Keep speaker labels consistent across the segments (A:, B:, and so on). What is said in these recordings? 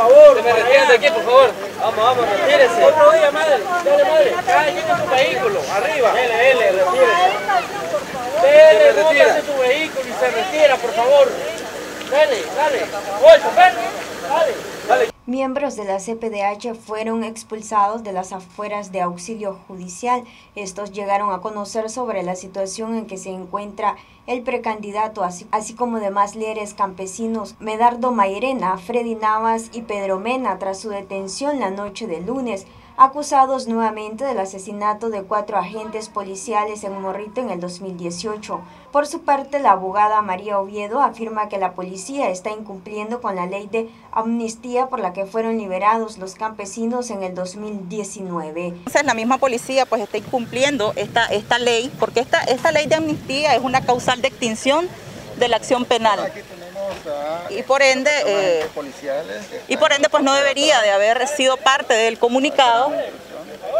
A: favor. Se me retiran de aquí, por favor. Vamos, vamos, retírese. Otro día, madre. Dale, madre. Cada quien en su vehículo. Arriba. Dele, dele, retírese. Dele, móntase su vehículo y se retira, por favor. Dale, dale. Oye, ven. Dale, dale.
B: Miembros de la CPDH fueron expulsados de las afueras de auxilio judicial. Estos llegaron a conocer sobre la situación en que se encuentra el precandidato, así, como demás líderes campesinos, Medardo Mairena, Freddy Navas y Pedro Mena, tras su detención la noche de lunes acusados nuevamente del asesinato de cuatro agentes policiales en Morrito en el 2018. Por su parte, la abogada María Oviedo afirma que la policía está incumpliendo con la ley de amnistía por la que fueron liberados los campesinos en el 2019.
C: Entonces la misma policía pues está incumpliendo esta, esta ley, porque esta, esta ley de amnistía es una causal de extinción de la acción penal y por ende eh, y por ende pues no debería de haber sido parte del comunicado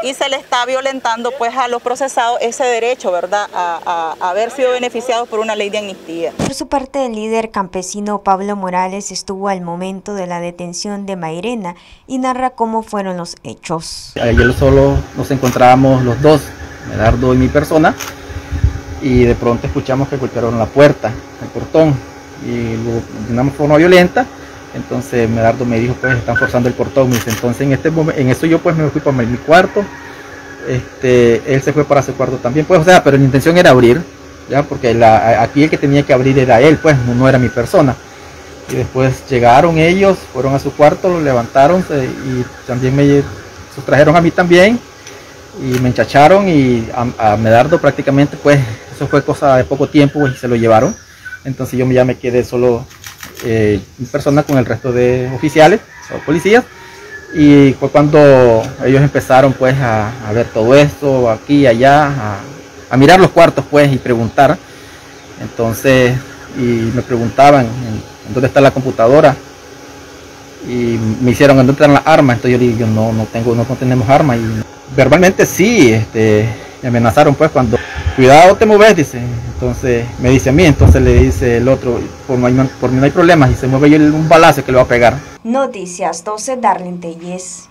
C: y se le está violentando pues a los procesados ese derecho, ¿verdad?, a, haber sido beneficiados por una ley de amnistía.
B: Por su parte, el líder campesino Pablo Morales estuvo al momento de la detención de Mairena y narra cómo fueron los hechos.
D: Ayer solo nos encontrábamos los dos, Medardo y mi persona, y de pronto escuchamos que golpearon la puerta, el portón, y de una forma violenta. Entonces Medardo me dijo, pues están forzando el portón. entonces en este momento, en eso yo pues me fui para mi cuarto. Este, él se fue para su cuarto también, pues, o sea, pero la intención era abrir, ya, porque la, aquí el que tenía que abrir era él, pues, no, era mi persona. Y después llegaron ellos, fueron a su cuarto, lo levantaron y también me sustrajeron a mí también y me enchacharon y a Medardo prácticamente, pues, eso fue cosa de poco tiempo y se lo llevaron. Entonces yo ya me quedé solo eh, persona con el resto de oficiales o policías. Y fue cuando ellos empezaron pues a, ver todo esto, aquí allá, a, mirar los cuartos pues y preguntar. Entonces, y me preguntaban en, dónde está la computadora. Y me hicieron dónde están las armas. Entonces yo le dije, no, no tengo, no, tenemos armas. Y verbalmente sí, este, me amenazaron pues cuando cuidado te mueves, dice. Entonces me dice a mí, entonces le dice el otro, por, mí no hay problemas, y se mueve un balazo que le va a pegar.
B: Noticias 12, Darlene Telles.